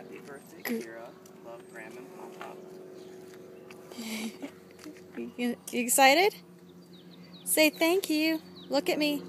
Happy birthday, Kira, love Graham and Papa. You, you excited? Say thank you. Look at me.